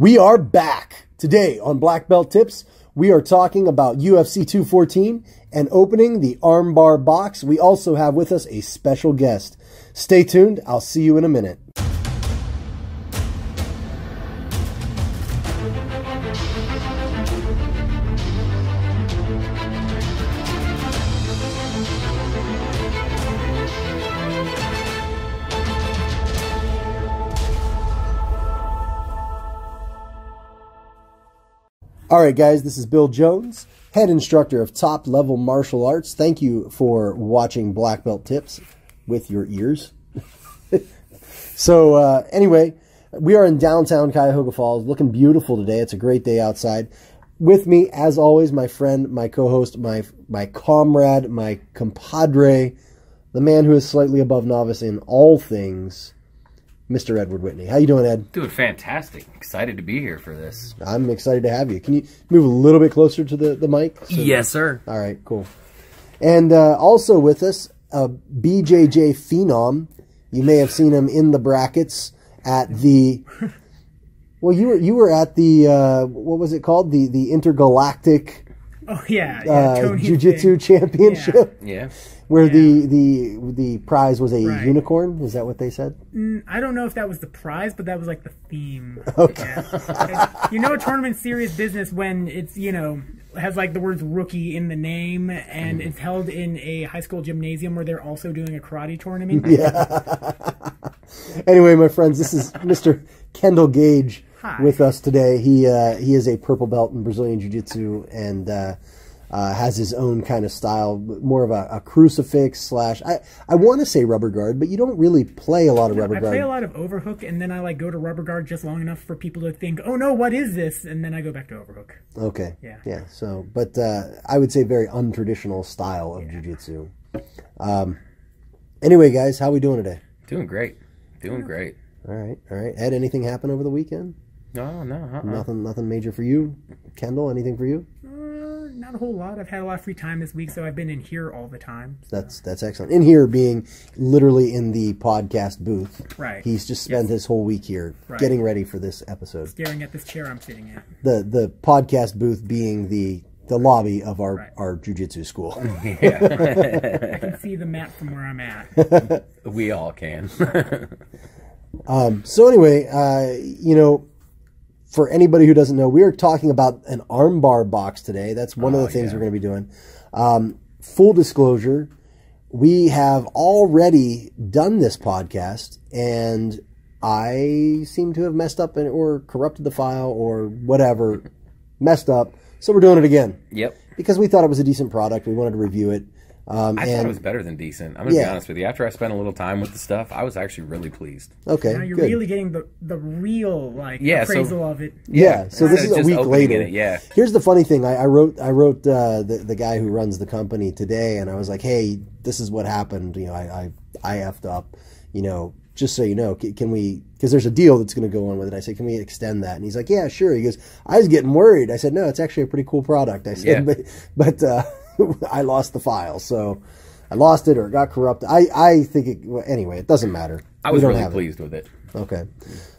We are back today on Black Belt Tips. We are talking about UFC 214 and opening the armbar box. We also have with us a special guest. Stay tuned. I'll see you in a minute. All right, guys, this is Bill Jones, head instructor of top level martial arts. Thank you for watching Black Belt Tips with your ears. so, uh, anyway, we are in downtown Cuyahoga Falls, looking beautiful today. It's a great day outside. With me, as always, my friend, my co-host, my my comrade, my compadre, the man who is slightly above novice in all things, Mr. Edward Whitney. How you doing, Ed? Doing fantastic. Excited to be here for this. I'm excited to have you. Can you move a little bit closer to the, the mic? So- yes, sir. All right, cool. And uh, also with us, uh, BJJ Phenom. You may have seen him in the brackets at the. Well, you were you were at the uh, what was it called the the intergalactic Oh yeah, yeah uh, jiu-jitsu championship Yeah. where Yeah. the the the prize was a Right. unicorn. Is that what they said? Mm, I don't know if that was the prize, but that was like the theme. Okay. Yeah. you know, a tournament serious business when it's you know has like the words rookie in the name, and it's held in a high school gymnasium where they're also doing a karate tournament. Yeah. Anyway, my friends, this is Mr. Kendall Gaj Hi. with us today. He uh, he is a purple belt in Brazilian Jiu Jitsu and uh, uh, has his own kind of style, more of a, a crucifix slash. I, I want to say rubber guard, but you don't really play a lot of rubber I guard. I play a lot of overhook, and then I like go to rubber guard just long enough for people to think, "Oh no, what is this?" And then I go back to overhook. Okay. Yeah. Yeah. So, but uh, I would say very untraditional style of Jiu Jitsu. Um, anyway, guys, how we doing today? Doing great. Doing great. All right. All right. Ed, anything happen over the weekend? No, no. Uh-uh. Nothing. Nothing major for you. Kendall, anything for you? Uh, not a whole lot. I've had a lot of free time this week, so I've been in here all the time. That's that's excellent. In here, being literally in the podcast booth, Right. He's just spent his whole week here Right. getting ready for this episode. Staring at this chair I'm sitting in. The the podcast booth being the the lobby of our Right. our jujitsu school. I can see the map from where I'm at. we all can. so anyway, uh, you know, for anybody who doesn't know, we are talking about an armbar box today. That's one of the Oh, things yeah. we're going to be doing. Um, full disclosure, we have already done this podcast, and I seem to have messed up and, or corrupted the file or whatever, messed up. So we're doing it again yep. because we thought it was a decent product. We wanted to review it. Um, I and thought it was better than decent. I'm gonna Yeah. be honest with you. After I spent a little time with the stuff, I was actually really pleased. okay, Now you're good. really getting the the real like Yeah, so- of it. Yeah, so this is a week later. it, yeah. Here's the funny thing: I, I wrote I wrote uh, the the guy who runs the company today, and I was like, "Hey, this is what happened. You know, I I, I effed up. You know, just so you know, can, can we? Because there's a deal that's going to go on with it. I said, can we extend that? And he's like, Yeah, sure. He goes, I was getting worried. I said, No, it's actually a pretty cool product. I said, Yeah. but but uh, I lost the file, so. I lost it or it got corrupted. I, I think it, well, anyway, it doesn't matter. I was really have it. pleased with it. Okay.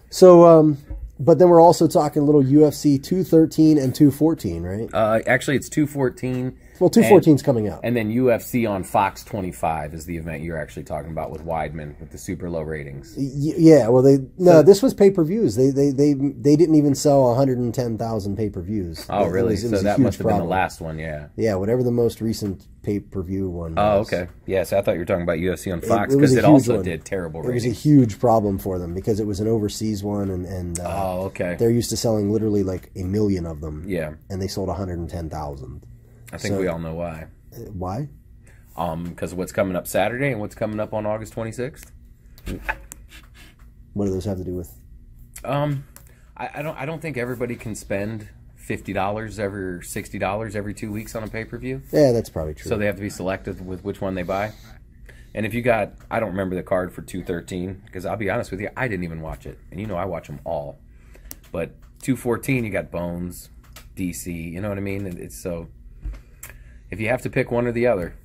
So, um, but then we're also talking a little UFC 213 and 214, right? Uh, actually, it's 214. Well, 214 is coming out. And then UFC on Fox 25 is the event you're actually talking about with Weidman with the super low ratings. Y- yeah, well, they no, this was pay per views. They they they they didn't even sell 110,000 pay per views. Oh, really? it so that must have been the last one, yeah. Yeah, whatever the most recent pay per view one. Oh, was. okay. Yes, I thought you were talking about UFC on Fox because a it, huge also one. did terrible It was a huge problem for them because it was an overseas one, and and uh, Oh, okay. they're used to selling literally like a million of them. Yeah, and they sold 110,000. I think So- we all know why. Why? Um, because of what's coming up Saturday and what's coming up on August 26th. What do those have to do with? Um, I, I don't. I don't think everybody can spend fifty dollars every sixty dollars every two weeks on a pay per view. Yeah, that's probably true. So they have to be selective with which one they buy. And if you got, I don't remember the card for two thirteen because I'll be honest with you, I didn't even watch it, and you know I watch them all. But two fourteen, you got Bones, DC. You know what I mean? It's so. If you have to pick one or the other,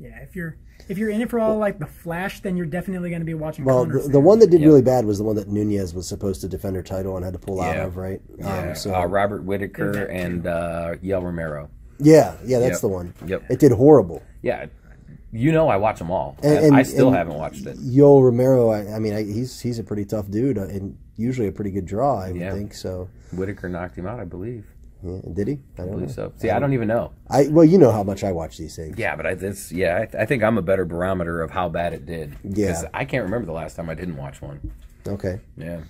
Yeah, if you're if you're in it for all like the flash, then you're definitely going to be watching. Well, the, the one that did Yep. really bad was the one that Nunes was supposed to defend her title and had to pull out of, right? Yeah, Um, so uh, Robert Whitaker Did and uh, Yoel Romero. yeah, yeah, that's Yep. the one. Yep. It did horrible. Yeah, you know I watch them all. And- And, and- I still and- haven't watched it. Yoel Romero, I, I mean, I, he's he's a pretty tough dude uh, and usually a pretty good draw, I would Yeah. think. So, Whitaker knocked him out, I believe. Yeah, did he? I I don't believe know. so. See, I don't even know. I well, you know how much I watch these things. Yeah, but I, this, yeah, I, I think I'm a better barometer of how bad it did. Yeah. I can't remember the last time I didn't watch one. Okay. Yeah,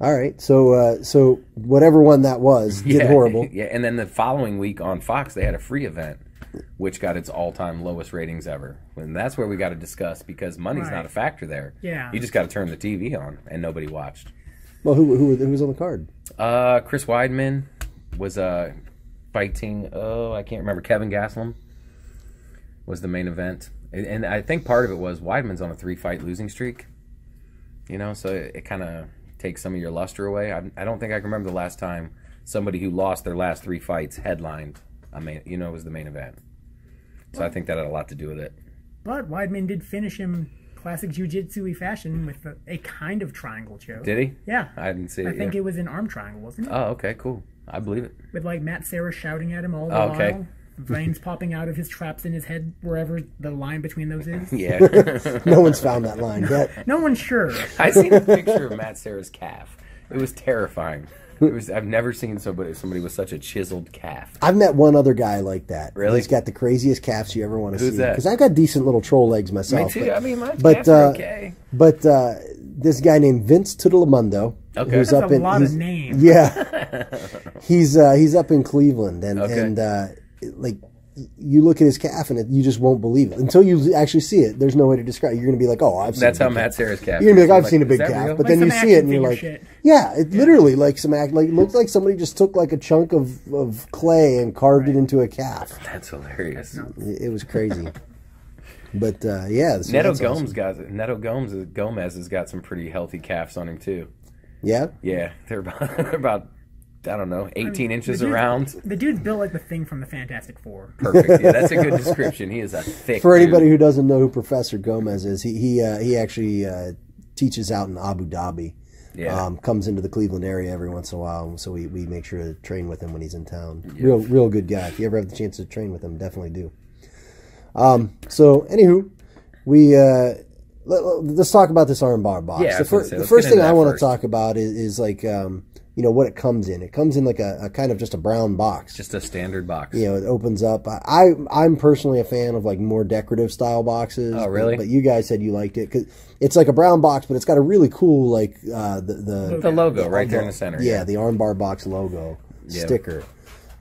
All right. So, uh, so whatever one that was did yeah, horrible. Yeah, and then the following week on Fox, they had a free event, which got its all-time lowest ratings ever. And that's where we got to discuss because money's Right. not a factor there. Yeah. you just got to turn the TV on, and nobody watched. Well, who, who who was on the card? Uh, Chris Weidman was uh, fighting. Oh, I can't remember. Kelvin Gastelum was the main event, and, I think part of it was Weidman's on a three-fight losing streak. You know, so it, it kind of takes some of your luster away. I, I don't think I can remember the last time somebody who lost their last three fights headlined. I mean, you know, it was the main event. So I think that had a lot to do with it. But Weidman did finish him classic jiu-jitsu fashion with a, a kind of triangle choke. Did he? Yeah. I didn't see it. I think yeah. it was an arm triangle, wasn't it? Oh, okay, cool. I believe it. With like Matt Serra shouting at him all the Oh, okay. while. Veins popping out of his traps in his head, wherever the line between those is. Yeah. No one's found that line yet. No one's sure. I seen a picture of Matt Serra's calf. It was terrifying. It was. I've never seen somebody somebody with such a chiseled calf. I've met one other guy like that. Really? He's got the craziest calves you ever want to Who's see. that? Because I've got decent little troll legs myself. Me myself. too. but- I mean, my but, calves are uh, okay. But uh, this guy named Vince Tutelamundo, Okay. who's That's up a in lot of names. Yeah, he's uh, he's up in Cleveland, and Okay. and uh, like you look at his calf, and it, you just won't believe it until you actually see it. There's no way to describe. it. You're going to be like, oh, I've seen. That's a how big Matt calf. Serra's calf. You're gonna be like. I've I'm seen a big calf, real? but Like then you see it, and you're like, shit. yeah, it literally like some act like it looks like somebody just took like a chunk of, of clay and carved it into a calf. that's hilarious. It, it was crazy. But uh, yeah, so Neto Gomes awesome. got Neto Gomes Gomez has got some pretty healthy calves on him too. Yeah, Yeah, they're about, they're about I don't know, 18 inches the dude- around. The dude's built like the thing from the Fantastic Four. Perfect. Yeah, that's a good description. He is a thick. for anybody dude. who doesn't know who Professor Gomez is, he he uh, he actually uh, teaches out in Abu Dhabi. Yeah. Um, comes into the Cleveland area every once in a while, so we, we make sure to train with him when he's in town. Real real good guy. If you ever have the chance to train with him, definitely do. Um, so anywho, we uh, let, us talk about this armbar box. Yeah, I the, fir- the first thing I want to talk about is, is like um, you know what it comes in. It comes in like a, a kind of just a brown box just a standard box. you know, it opens up. I, I I'm personally a fan of like more decorative style boxes. Oh, really? But, but you guys said you liked it because it's like a brown box, but it's got a really cool like uh, the the The logo right there in the center. yeah the armbar box logo Yeah. sticker.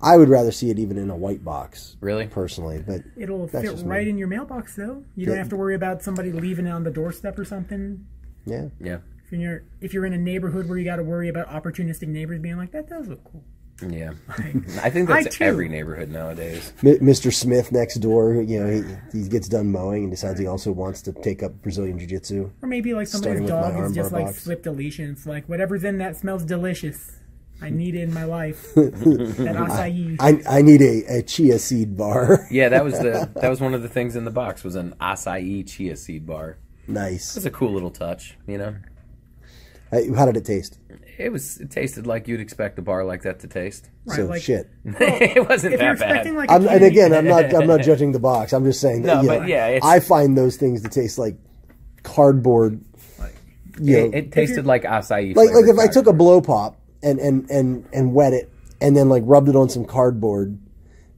I would rather see it even in a white box, Really? personally. But It'll fit right me. in your mailbox, though. You don't have to worry about somebody leaving it on the doorstep or something. yeah, Yeah. If you're if you're in a neighborhood where you got to worry about opportunistic neighbors being like, "That does look cool." Yeah. Like, I think that's too. every neighborhood nowadays. M- Mr. Smith next door, you know, he, he gets done mowing and decides he also wants to take up Brazilian Jiu Jitsu. or maybe like Starting somebody's with my dog has just like box. slipped a leash and it's like whatever's in that smells delicious. I need it in my life. that acai. I, I need a, a chia seed bar. Yeah, that was the that was one of the things in the box was an acai chia seed bar. nice. It's a cool little touch, you know. Hey, How did it taste? It was it tasted like you'd expect a bar like that to taste. Right, so like, shit. it wasn't If you're that bad. expecting like a I'm, and again, I'm not. I'm not judging the box. I'm just saying. That, No, you but know, yeah, it's- I find those things to taste like cardboard. You know, it, it tasted like acai. like like flavored if I took a blow pop and and and and wet it and then like rubbed it on some cardboard.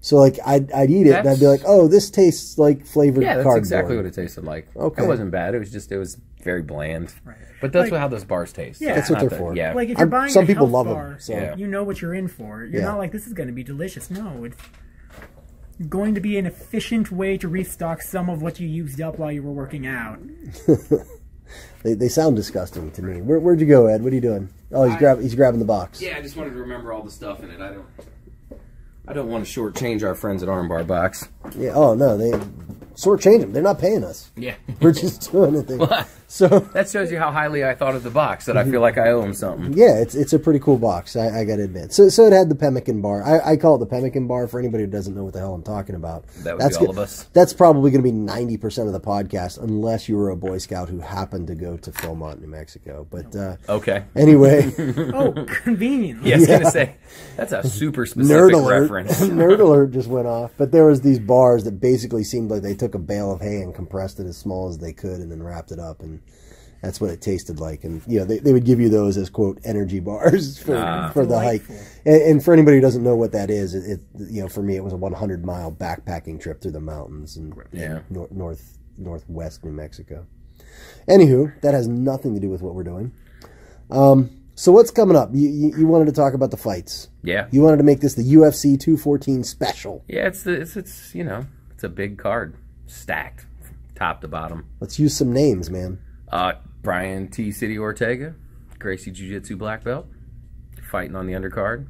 So like I'd I'd eat it and I'd be like, oh, this tastes like flavored Yeah, that's cardboard. exactly what it tasted like. Okay. It wasn't bad. It was just it was very bland. Right. But that's Like- what how those bars taste. Yeah. That's what they're the- for. Yeah. Like if you're I'm- buying some a people love love 'em, bar, so- Yeah. you know what you're in for. You're Yeah. not like this is going to be delicious. No, it's going to be an efficient way to restock some of what you used up while you were working out. They, they sound disgusting to me. Where, where'd you go, Ed? What are you doing? Oh, he's I- grab he's grabbing the box. Yeah, I just wanted to remember all the stuff in it. I don't. I don't want to shortchange our friends at Armbar Box. Yeah, Oh no, they So we're changing. They're not paying us. Yeah. We're just doing it. Well, So That shows you how highly I thought of the box. That I feel like I owe them something. yeah, it's it's a pretty cool box. I, I got to admit. So so it had the pemmican bar. I, I call it the pemmican bar for anybody who doesn't know what the hell I'm talking about. That would be all go- of us. That's probably going to be ninety percent of the podcast, unless you were a Boy Scout who happened to go to Philmont, New Mexico. But uh, Okay. anyway, Oh, convenient. Yeah, I was Yeah. gonna say that's a super specific nerd alert, reference. nerd alert just went off. But there was these bars that basically seemed like they took a bale of hay and compressed it as small as they could, and then wrapped it up and. That's what it tasted like, and you know they, they would give you those as quote energy bars for, Ah. for the hike. And, and for anybody who doesn't know what that is, it, it you know for me it was a 100 mile backpacking trip through the mountains and Yeah. nor, north northwest New Mexico. Anywho, that has nothing to do with what we're doing. Um, so what's coming up? You, you, you wanted to talk about the fights. Yeah. You wanted to make this the UFC 214 special. Yeah, it's the it's it's you know it's a big card stacked top to bottom. Let's use some names, man. Uh, Brian T City Ortega, Gracie Jiu Jitsu black belt, fighting on the undercard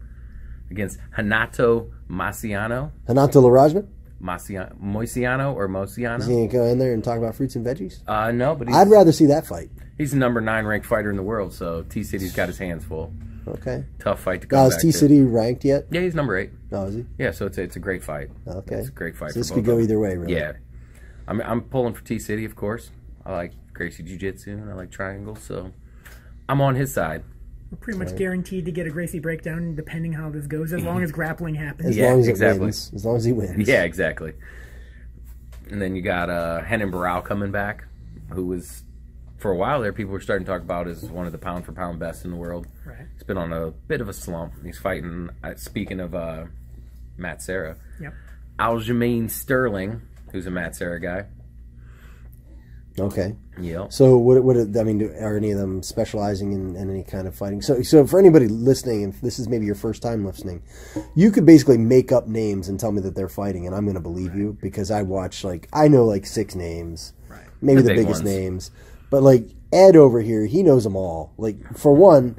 against Hanato Masiano, Hanato Larajma. Masiano, Moisiano or Is Mosiano. he gonna go in there and talk about fruits and veggies? Uh, no, but he's, I'd rather see that fight. he's the number nine ranked fighter in the world, so T City's got his hands full. Okay. Tough fight to come Now, is T to. City ranked yet? Yeah, he's number eight. No, is he? Yeah, so it's a, it's a great fight. Okay. It's a great fight. So this could go either way, really. Yeah, I'm I'm pulling for T City, of course. I like Gracie Jiu Jitsu and I like Triangle, so I'm on his side. We're pretty much guaranteed to get a Gracie breakdown depending how this goes, as long as grappling happens. As Yeah, long as exactly. wins. As long as he wins. Yeah, exactly. And then you got uh, Henan Barrow coming back, who was for a while there. People were starting to talk about as one of the pound for pound best in the world. Right. He's been on a bit of a slump. He's fighting. Uh, speaking of uh, Matt Serra, Yep. Aljamain Sterling, who's a Matt Serra guy. Okay. Yeah. So, what, what I mean, do- are any of them specializing in, in any kind of fighting? So, so for anybody listening, if this is maybe your first time listening, you could basically make up names and tell me that they're fighting, and I'm going to believe you because I watch like I know like six names, Right. maybe The the, big biggest ones. names, but like Ed over here, he knows them all. Like for one,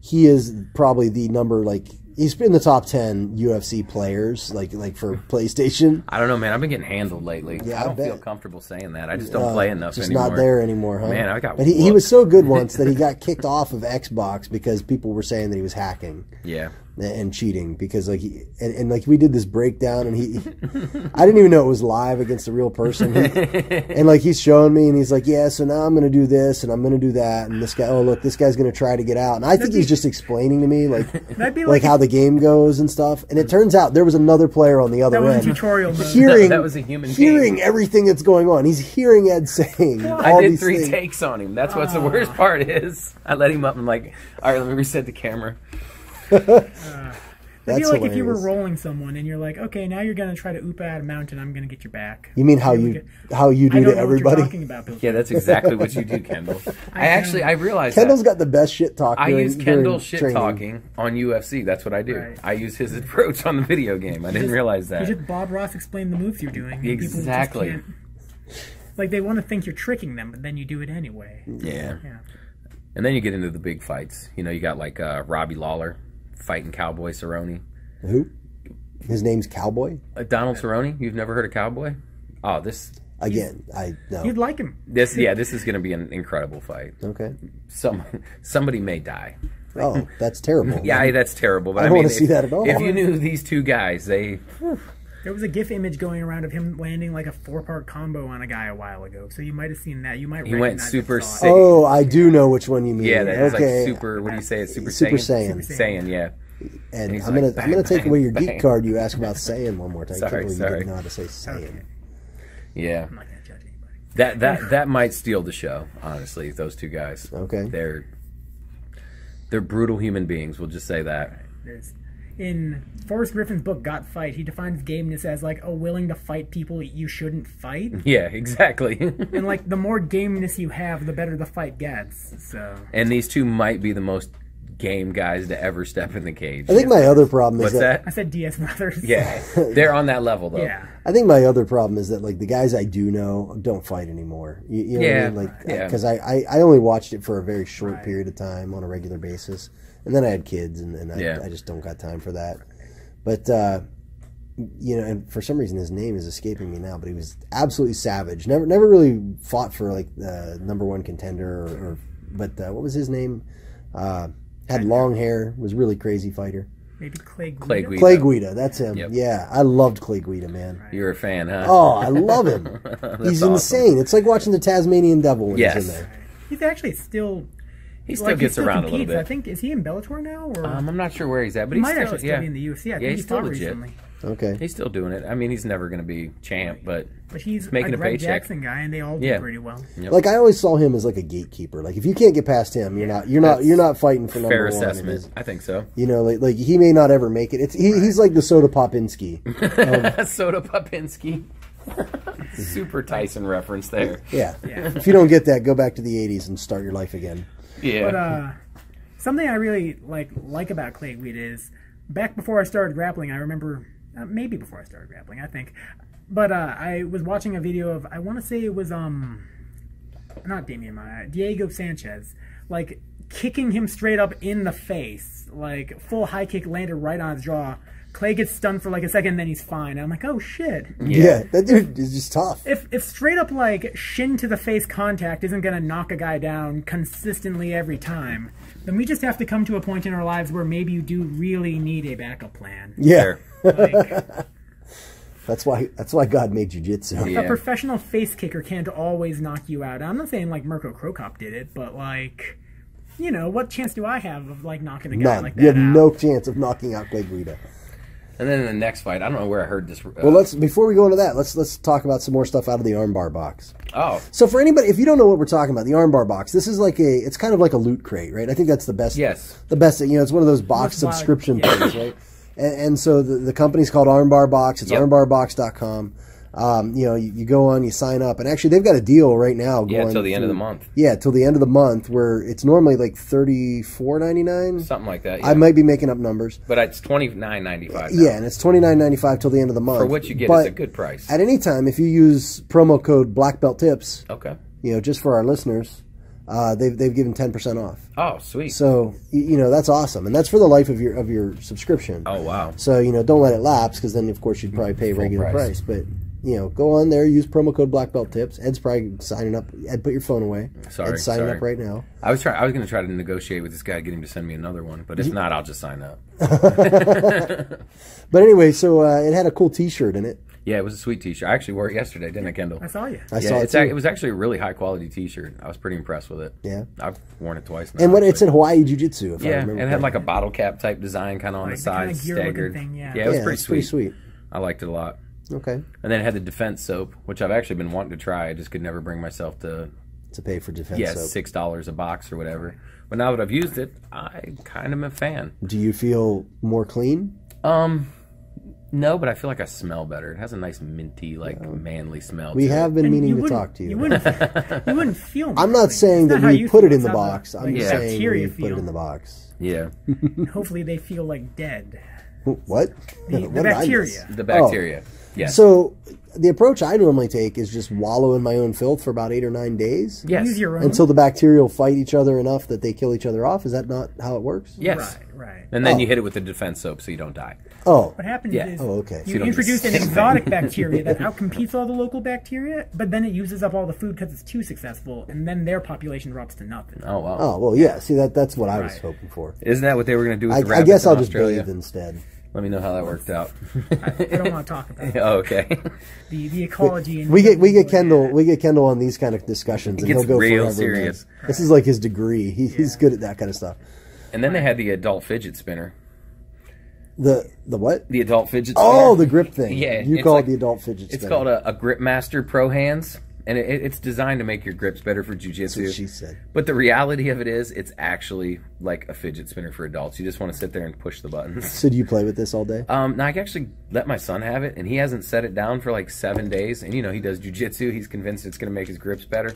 he is probably the number like he's in the top ten UFC players, like like for PlayStation. I don't know, man. I've been getting handled lately. Yeah, I I don't feel bet. comfortable saying that. I just don't Uh, play enough just anymore. not there anymore, huh? Man, I got But he, he was so good once that he got kicked off of Xbox because people were saying that he was hacking Yeah. And cheating because like he, and, and like we did this breakdown and he I didn't even know it was live against a real person He- and like he's showing me and he's like yeah so now I'm gonna do this and I'm gonna do that and this guy oh look this guy's gonna try to get out and I think he's just explaining to me like like like, how the game goes and stuff and it turns out there was another player on the other that was a end tutorial hearing That was a human hearing being. everything that's going on he's hearing Ed saying I all did these three things. takes on him. That's what's the worst part is. I let him up. I'm like, all right, let me reset the camera. I That's feel like if you were rolling someone and you're like, okay, now you're gonna try to oop out a mountain, I'm gonna get your back. You mean how you go. how you I do don't to know what everybody? you're talking about, Yeah, that's exactly what you do, Kendall. I actually, I realized Kendall's that. got the best shit talk. I during- use Kendall shit training. talking on UFC. That's what I do. Right. I use his approach on the video game. I didn't realize You that. just Bob Ross explained the moves you're doing. and people just Exactly. Like they want to think you're tricking them, but then you do it anyway. Yeah. Yeah. And then you get into the big fights. You know, you got like uh, Robbie Lawler fighting Cowboy Cerrone. Who? His name's Cowboy. Uh, Donald Cerrone. You've never heard of Cowboy? Oh, this, Again, I no. You'd like him. this, yeah, this is going to be an incredible fight. Okay. Some, somebody may die. Oh, that's terrible. Yeah, I- that's terrible. But I I, don't mean, wanna see that at all. If you knew these two guys, they There was a GIF image going around of him landing like a four-part combo on a guy a while ago, so you might have seen that. You might. He went recognize super the sick. Oh, I do know which one you mean. yeah, that's okay. like super. What do you say? It's Super, Super Saiyan. Saiyan. Super Saiyan, yeah. and he's I'm gonna like, I'm gonna take bang, away your bang. geek card. You ask about Saiyan one more time. Sorry, I you sorry. didn't know how to say Saiyan. Yeah, I'm not gonna judge anybody. that that that might steal the show. Honestly, those two guys. Okay. They're they're brutal human beings. We'll just say that. There's in Forrest Griffin's book Got Fight, he defines gameness as like a willing to fight people you shouldn't fight. Yeah, exactly. and like the more gameness you have, the better the fight gets. So and these two might be the most game guys to ever step in the cage. I think my other problem is What's that, that? I said Diaz Brothers. Yeah, they're on that level though. Yeah. I think my other problem is that like the guys I do know don't fight anymore. You, you know Yeah, what I mean? Like yeah. because I, I I only watched it for a very short Right. period of time on a regular basis, and then I had kids, and, and I, Yeah. I just don't got time for that. But uh, you know, and for some reason his name is escaping me now, but he was absolutely savage. Never, never really fought for like the number one contender, or, or but uh, what was his name? Uh, had long hair, was really crazy fighter. Maybe Clay Guida? Clay Guida. Clay Guida, that's him. Yep. Yeah, I loved Clay Guida, man. You're a fan, huh? Oh, I love him. he's awesome. insane. It's like watching the Tasmanian Devil when Yes. he's in there. He's actually still. He still like, gets still around a little competes. I think is he in Bellator now, or Um, I'm not sure where he's at, but he he's might still, actually still be in the UFC. I think Yeah, he he's still fought legit. recently, Okay. he's still doing it. I mean, he's never going to be champ, but but he's Making a a Greg paycheck. Jackson guy, and they all do Yeah. pretty well. Like I always saw him as like a gatekeeper. Like if you can't get past him, you're not you're not you're not fighting for number fair one. It assessment. is- I think so. You know, like, like he may not ever make it. It's he, he's like the Soda Popinski. Soda Popinski. Super Tyson reference there. Yeah. Yeah. If you don't get that, go back to the '80s and start your life again. Yeah. But uh, something I really like like about Clay Guida is back before I started grappling. I remember uh, maybe before I started grappling, I think. But uh, I was watching a video of I want to say it was um not Damian Maia, Diego Sanchez, like kicking him straight up in the face, like full high kick landed right on his jaw. Clay gets stunned for like a second, then he's fine. I'm like, oh shit. Yeah, that dude is just tough. If if straight up like shin to the face contact isn't gonna knock a guy down consistently every time, then we just have to come to a point in our lives where maybe you do really need a backup plan. Yeah, Like that's why that's why God made jujitsu. Yeah. a professional face kicker can't always knock you out. I'm not saying like Mirko Cro Cop did it, but like you know, what chance do I have of like knocking a guy None. like that you have out? no chance of knocking out Clay Guida. and then in the next fight, I don't know where I heard this. Uh, Well, let's before we go into that, let's let's talk about some more stuff out of the armbar box. oh, So for anybody, if you don't know what we're talking about, the armbar box, this is like a, it's kind of like a loot crate, right? I think that's the best. Yes. The best, thing, you know, it's one of those box Most wild- subscription yeah. things, right? And, and so the, the company's called Armbar Box. It's Yep. armbarbox.com. Um, you know, you, you go on, you sign up, and actually they've got a deal right now. yeah, until the end of the month, Yeah, till the end of the month, where it's normally like thirty four ninety nine. something like that. Yeah. I might be making up numbers. but it's twenty nine ninety five. Yeah, and it's twenty nine ninety five till the end of the month. for what you get, But it's a good price. At any time, if you use promo code Black Belt Tips, okay. you know, just for our listeners, uh, they've they've given ten percent off. Oh, sweet. So you know that's awesome, and that's for the life of your of your subscription. oh, wow. So you know, don't let it lapse because then of course you'd probably pay Full regular price. price. But you know, go on there, use promo code Black Belt Tips. Ed's probably signing up. Ed, put your phone away. Sorry, Ed's signing sorry. up right now. I was trying. I was going to try to negotiate with this guy, get him to send me another one. But if not, I'll just sign up. But anyway, so uh, it had a cool T-shirt in it. Yeah, it was a sweet T-shirt. I actually wore it yesterday, didn't I, Kendall? I saw you. I yeah, saw it too. ac- it was actually a really high quality T-shirt. I was pretty impressed with it. Yeah. I've worn it twice now. and what it actually. said Hawaii Jiu Jitsu. If I Yeah, remember and it had like a bottle cap type design, kind of on Like the the kinda sides, gear-looking staggered. thing, yeah. it was yeah, pretty sweet. pretty sweet. I liked it a lot. Okay, And then it had the defense soap, which I've actually been wanting to try. I just could never bring myself to to pay for defense. yeah soap. six dollars a box or whatever. But now that I've used it, I kind of am a fan. Do you feel more clean? Um, no, but I feel like I smell better. It has a nice minty, like manly smell. We to have it. been And meaning to talk to you. You wouldn't, you wouldn't feel. I'm not nothing. saying It's that not we you put it in the how box. I'm like, saying bacteria we put it in the box. Yeah, Hopefully, they feel like dead. What? The, What the did bacteria. the bacteria. Yes. So the approach I normally take is just wallow in my own filth for about eight or nine days yes. Use your own. until the bacteria will fight each other enough that they kill each other off. Is that not how it works? yes. Right, right. And then Oh. you hit it with the defense soap so you don't die. Oh, What happens Yeah. is Oh, okay. So you, you introduce an exotic bacteria that outcompetes all the local bacteria, but then it uses up all the food because it's too successful, and then their population drops to nothing. Oh wow. oh well, yeah. See that that's what I was Right. hoping for. Isn't that what they were going to do with I, the I guess I'll just Australia? bathe instead. Let me know how that worked out. I don't want to talk about it. oh, okay. the the ecology. And We get we get Kendall we get Kendall on these kind of discussions, and gets he'll go real forever, serious. man. This is like his degree. He, He's good at that kind of stuff. And then they had the adult fidget spinner. The the what? The adult fidget oh, spinner. Oh, the grip thing. Yeah, you it's call like- it the adult fidget Spinner. It's called a, a Grip Master Pro Hands, and it, it's designed to make your grips better for That's what jujitsu. she said. But the reality of it is, it's actually like a fidget spinner for adults. You just want to sit there and push the buttons. So do you play with this all day? Um, now I can actually let my son have it, and he hasn't set it down for like seven days. And you know he does jujitsu. He's convinced it's going to make his grips better,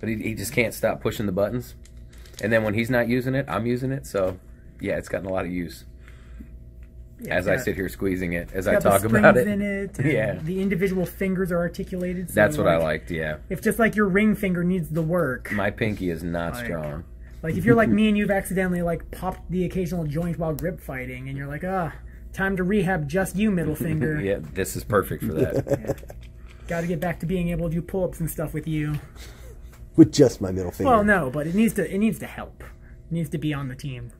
but he, he just can't stop pushing the buttons. And then when he's not using it, I'm using it. So yeah, it's gotten a lot of use Yeah, as I sit here squeezing it, as I got the talk about it. in it. Yeah. the individual fingers are articulated. so, That's what I liked. Yeah, If just like your ring finger needs the work, my pinky is not Like- strong. like if you're like me and you've accidentally like popped the occasional joint while grip fighting, and you're like, ah, time to rehab just you, middle finger. Yeah, this is perfect for that. Got to get back to being able to do pull-ups and stuff with you. with just my middle finger. Well, no, but it needs to it needs to help. It needs to be on the team.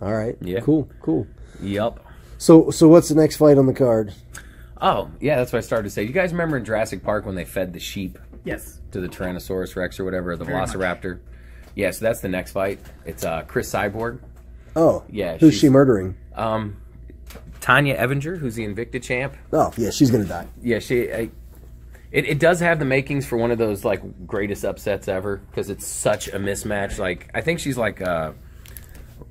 All right. Yeah. Cool. Cool. Yep. So so what's the next fight on the card? Oh, yeah, that's what I started to say. You guys remember in Jurassic Park when they fed the sheep Yes. to the Tyrannosaurus Rex or whatever, the Very much. Velociraptor? Yeah, so that's the next fight. It's uh, Cris Cyborg. Oh. Yeah, Who's she murdering? Um, Tonya Evinger, who's the Invicta champ. Oh yeah, she's gonna die. Yeah, she. I, it, it does have the makings for one of those like greatest upsets ever because it's such a mismatch. Like I think she's like uh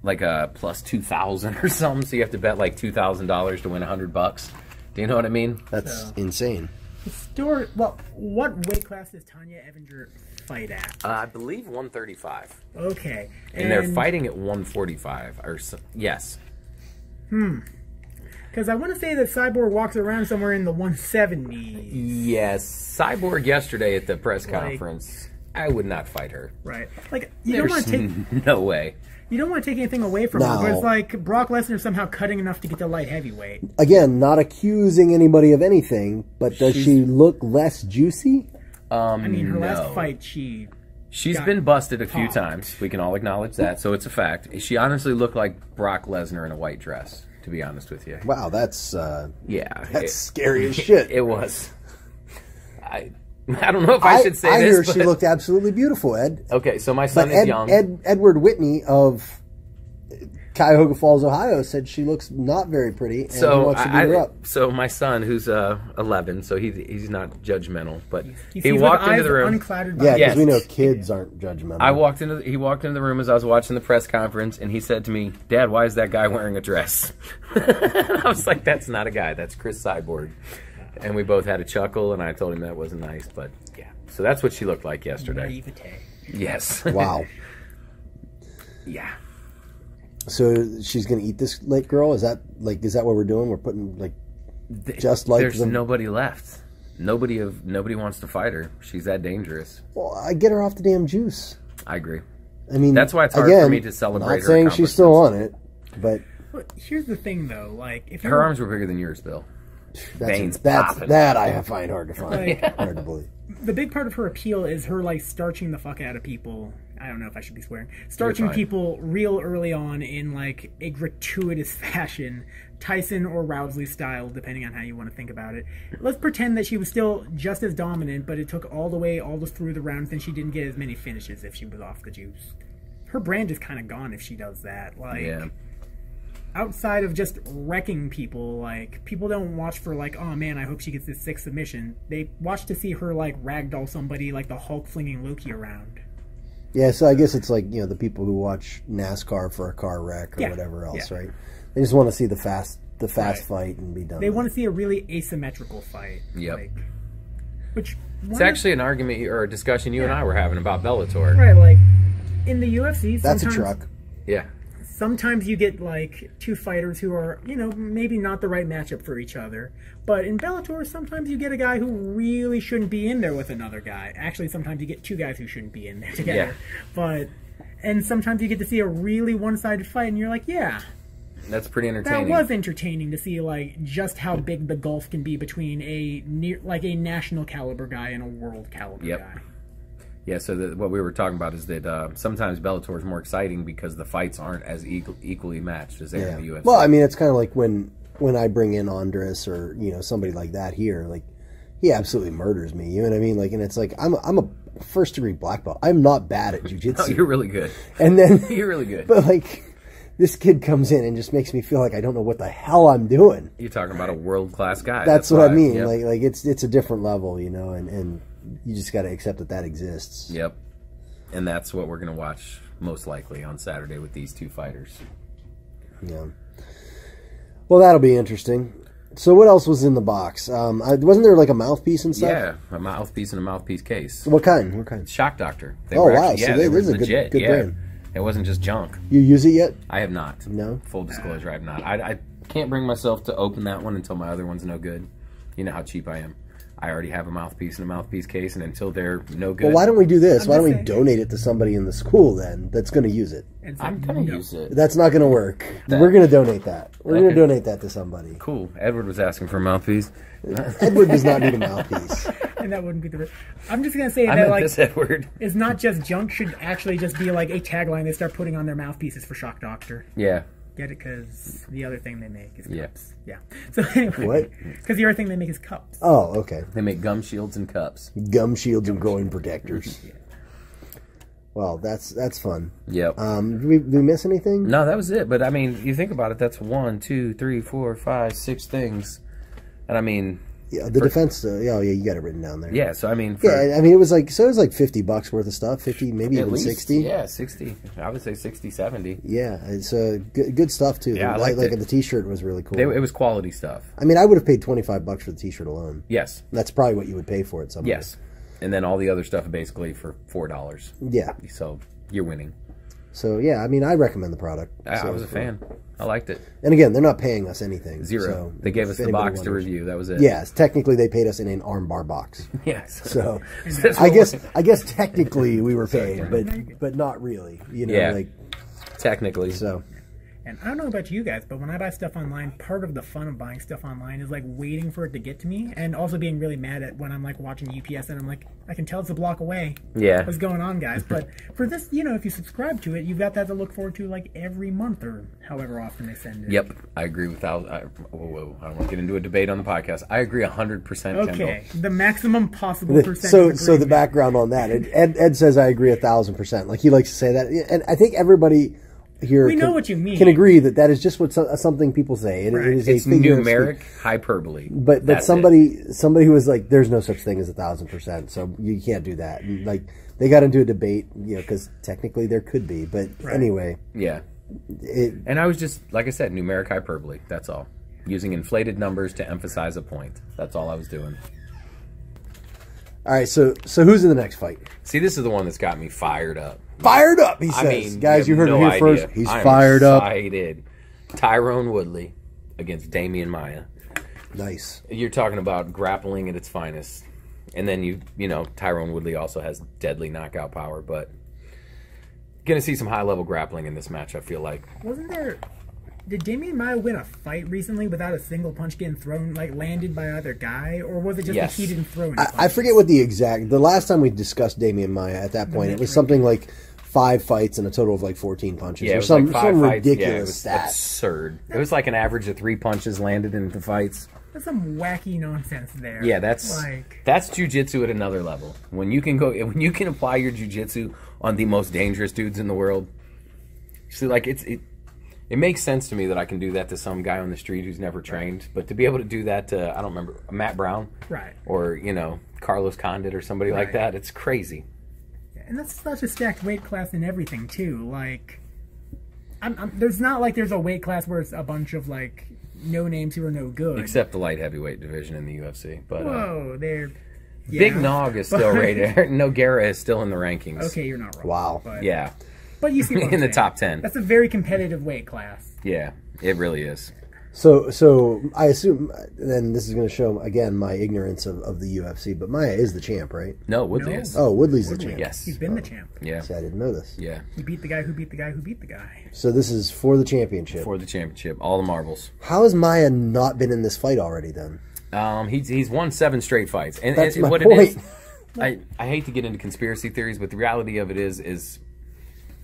like a plus two thousand or something. So you have to bet like two thousand dollars to win a hundred bucks. Do you know what I mean? That's So- insane. Store. Well, what weight class does Tonya Evinger fight at? Uh, I believe one thirty five, Okay. and, they're fighting at one forty five or so, yes. Hmm. Because I want to say that Cyborg walks around somewhere in the 170s. Yes, Cyborg yesterday at the press Like- conference. I would not fight her. Right. Like you don't want to take no way. You don't want to take anything away from her, but it's like Brock Lesnar somehow cutting enough to get to light heavyweight. Again, not accusing anybody of anything, but does She's- she look less juicy? Um, I mean, her no. last fight, she She's got been busted a few times. We can all acknowledge that, so it's a fact. She honestly looked like Brock Lesnar in a white dress. To be honest with you, Wow, that's uh, yeah, that's it, scary as shit. it was. I I don't know if I, should say I this. hear but, she looked absolutely beautiful, Ed. okay, so my son But is Ed, young. Ed, Edward Whitney of Cuyahoga Falls, Ohio, said she looks not very pretty, and he so wants to beat I, her up. so my son, who's uh, 11, so he he's not judgmental, but he, he sees walked into the room. unclouded by Yeah, because Yes. we know kids aren't judgmental. I walked into the, he walked into the room as I was watching the press conference, and he said to me, "Dad, why is that guy wearing a dress?" I was like, "That's not a guy. That's Cris Cyborg." And we both had a chuckle, and I told him that wasn't nice, but yeah. So that's what she looked like yesterday. naivete. Yes. Wow. yeah. So she's gonna eat this late girl? Is that like is that what we're doing? We're putting like just like There's the nobody left. Nobody of nobody wants to fight her. She's that dangerous. well, I get her off the damn juice. I agree. I mean, That's why it's hard for me to celebrate Not her saying she's still on it, but But here's the thing, though. Like, if Her you're- arms were bigger than yours, Bill. That's Veins that's popping. that I find hard to find, Like- hard to believe. the big part of her appeal is her like starching the fuck out of people. I don't know if I should be swearing. Starching people real early on in like a gratuitous fashion, Tyson or Rousey style, depending on how you want to think about it. Let's pretend that she was still just as dominant, but it took all the way, all the through the rounds, and she didn't get as many finishes if she was off the juice. Her brand is kind of gone if she does that. Like, Yeah. Outside of just wrecking people, like people don't watch for like, oh man, I hope she gets this sixth submission. They watch to see her like ragdoll somebody like the Hulk flinging Loki around. Yeah, so I guess it's like you know the people who watch NASCAR for a car wreck or Yeah, whatever else, yeah. right? They just want to see the fast the fast Right. fight and be done. They want to see a really asymmetrical fight. Yep. Like, which It's actually an argument or a discussion you and I were having about Bellator. right. Like in the UFC, That's a truck. Yeah. Sometimes you get like two fighters who are, you know, maybe not the right matchup for each other. But in Bellator, sometimes you get a guy who really shouldn't be in there with another guy. Actually, sometimes you get two guys who shouldn't be in there together. Yeah. But and sometimes you get to see a really one-sided fight, and you're like, yeah, That's pretty entertaining. that was entertaining to see like just how big the gulf can be between a near like a national caliber guy and a world caliber Yep. guy. Yeah, so the, what we were talking about is that uh, sometimes Bellator is more exciting because the fights aren't as equal, equally matched as they are in the UFC. Well, I mean, it's kind of like when when I bring in Andres or you know somebody like that here, like he absolutely murders me. You know what I mean? Like, and it's like I'm a, I'm a first degree black belt. I'm not bad at oh, jujitsu, you're really good. and then You're really good. but like this kid comes in and just makes me feel like I don't know what the hell I'm doing. You're talking about a world class guy. That's, what I mean. Yep. Like like it's it's a different level, you know, and and you just got to accept that that exists. Yep. And that's what we're going to watch most likely on Saturday with these two fighters. Yeah. Well, that'll be interesting. So, what else was in the box? Um, I, wasn't there like a mouthpiece and stuff? Yeah, a mouthpiece and a mouthpiece case. What kind? What kind? Shock Doctor. They Oh, were wow, Actually, so yeah, they- they, this were is a good- legit. good yeah. brand. It wasn't just junk. You use it yet? I have not. No. Full disclosure, I have not. I, I can't bring myself to open that one until my other one's no good. You know how cheap I am. I already have a mouthpiece and a mouthpiece case, and until they're no good, Well, why don't we do this? I'm why don't we saying- donate it to somebody in the school then that's going to use it? And I'm gonna use it. That's not going to work. That- We're going to donate that. We're going to donate that to somebody. Cool. Edward was asking for a mouthpiece. Edward does not need a mouthpiece. and that wouldn't be the. I'm just gonna say I that like this Edward. it's not just junk. Should actually just be like a tagline they start putting on their mouthpieces for Shock Doctor. Yeah. Get it? Because the other thing they make is Yeah. cups. Yeah. So anyway, What? Because the other thing they make is cups. Oh, okay. They make gum shields and cups. Gum shields and groin protectors. Well, that's that's fun. Yep. Um, did we, did we miss anything? no, that was it. But I mean, you think about it. That's one, two, three, four, five, six things. And I mean, Yeah, the defense. Uh, yeah, yeah, you got it written down there. yeah. So I mean, for Yeah, I mean, it was like so. It was like fifty bucks worth of stuff. Fifty, maybe even least, sixty. Yeah, sixty. I would say 60, 70. Yeah, it's uh, good, good stuff too. Yeah, like, like the T-shirt was really cool. They, it was quality stuff. I mean, I would have paid twenty five bucks for the T-shirt alone. Yes. That's probably what you would pay for it. Somewhere. Yes. And then all the other stuff basically for four dollars. Yeah. So you're winning. So yeah, I mean, I recommend the product. Ah, I, I was a fan. I liked it. And again, they're not paying us anything. Zero. So they gave us the box to review. That was it. Yes, technically they paid us in an armbar box. Yes. So I guess I guess technically we were paid, but but not really. You know, Yeah. like technically. so. And I don't know about you guys, but when I buy stuff online, part of the fun of buying stuff online is like waiting for it to get to me, and also being really mad at when I'm like watching UPS and I'm like, I can tell it's a block away. Yeah. What's going on, guys? But for this, you know, if you subscribe to it, you've got that to look forward to like every month or however often they send it. Yep, I agree with Al. I, whoa, whoa, I don't want to get into a debate on the podcast. I agree hundred percent. Okay, the maximum possible percentage. So so the background on that, Ed Ed says I agree a thousand percent. Like he likes to say that, and I think everybody here We know can, what you mean. can agree that that is just what so, something people say. It, Right. it is a It's of numeric hyperbole. But but That's it. somebody somebody who was like, "There's no such thing as a thousand percent," so you can't do that. And, like they got into a debate, you know, because technically there could be, but anyway, Yeah, it, and I was just like I said, numeric hyperbole. That's all. Using inflated numbers to emphasize a point. That's all I was doing. all right. So so who's in the next fight? See, this is the one that's got me fired up. Fired up, he says. I mean, guys, you have heard no it here idea. first. He's I'm fired up. Excited. Tyron Woodley against Damian Maia. Nice. You're talking about grappling at its finest, and then you you know Tyron Woodley also has deadly knockout power, but gonna see some high level grappling in this match. I feel like Wasn't there? Did Damian Maia win a fight recently without a single punch getting thrown, like landed by either guy, or was it just Yes. that he didn't throw any? I, I forget what the exact. The last time we discussed Damian Maia at that point, it was something like five fights and a total of like fourteen punches, yeah, it or was some like five some fights. Yeah, it ridiculous was stat. absurd. It was like an average of three punches landed in the fights. There's some wacky nonsense there. Yeah, that's like that's jujitsu at another level. When you can go, when you can apply your jujitsu on the most dangerous dudes in the world. See, like it's it, it makes sense to me that I can do that to some guy on the street who's never trained, but to be able to do that to I don't remember Matt Brown right, or you know Carlos Condit or somebody like that, it's crazy. And that's such a stacked weight class and everything too. Like, I'm, I'm, there's not like there's a weight class where it's a bunch of like no names who are no good. Except the light heavyweight division in the UFC, but uh, whoa, they're Big. Nog is still But- rated. Nogueira is still in the rankings. Okay, you're not wrong. Wow. But, Yeah, but you see what I'm in the saying. top ten. That's a very competitive weight class. Yeah, it really is. So so I assume, and this is going to show again my ignorance of, of the UFC, but Maia is the champ, right? No, Woodley No. is. Oh, Woodley's the champ. Yes. He's been the champ. Yeah. See, I didn't know this. Yeah. He beat the guy who beat the guy who beat the guy. So this is for the championship. For the championship, all the marbles. How has Maia not been in this fight already? Then Um, he's he's won seven straight fights, and, That's and my what point. it is, I I hate to get into conspiracy theories, but the reality of it is is